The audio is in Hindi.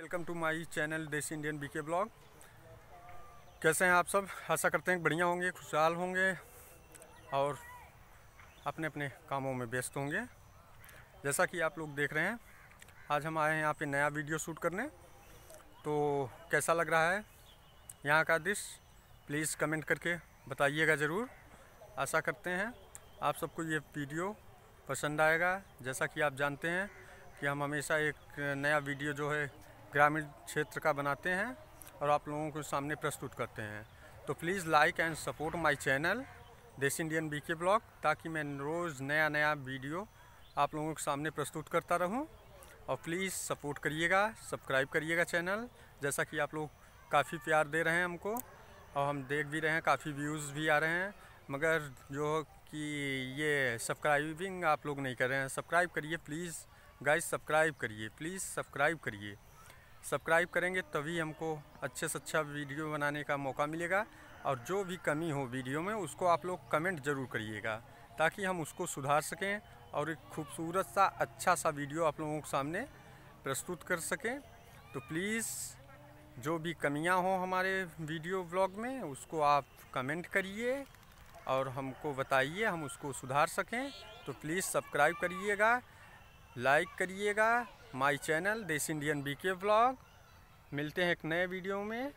Welcome to my channel desi Indian BK blog कैसे हैं आप सब? आशा करते हैं बढ़िया होंगे, खुशहाल होंगे और अपने अपने कामों में व्यस्त होंगे। जैसा कि आप लोग देख रहे हैं, आज हम आए हैं यहाँ पे नया वीडियो शूट करने। तो कैसा लग रहा है? यहाँ का दृश्य प्लीज़ कमेंट करके बताइएगा ज़रूर। आशा करते हैं आप सबको ये वीडियो पसंद आएगा। जैसा कि आप जानते हैं कि हम हमेशा एक नया वीडियो जो है ग्रामीण क्षेत्र का बनाते हैं और आप लोगों के सामने प्रस्तुत करते हैं। तो please like and support my channel देश इंडियन बी के ब्लॉग ताकि मैं रोज़ नया नया वीडियो आप लोगों के सामने प्रस्तुत करता रहूँ। और प्लीज़ सपोर्ट करिएगा सब्सक्राइब करिएगा चैनल जैसा कि आप लोग काफ़ी प्यार दे रहे हैं हमको, और हम देख भी रहे हैं, काफ़ी व्यूज़ भी आ रहे हैं। मगर जो कि ये सब्सक्राइबिंग आप लोग नहीं कर रहे हैं सब्सक्राइब करिए प्लीज़ गाइस सब्सक्राइब करिए प्लीज़ सब्सक्राइब करिए। सब्सक्राइब करेंगे तभी हमको अच्छे से अच्छा वीडियो बनाने का मौका मिलेगा। और जो भी कमी हो वीडियो में, उसको आप लोग कमेंट ज़रूर करिएगा, ताकि हम उसको सुधार सकें और एक खूबसूरत सा अच्छा सा वीडियो आप लोगों के सामने प्रस्तुत कर सकें। तो प्लीज़, जो भी कमियाँ हों हमारे वीडियो ब्लॉग में, उसको आप कमेंट करिए और हमको बताइए, हम उसको सुधार सकें। तो प्लीज़ सब्सक्राइब करिएगा, लाइक करिएगा माय चैनल देश इंडियन बीके ब्लॉग मिलते हैं एक नए वीडियो में।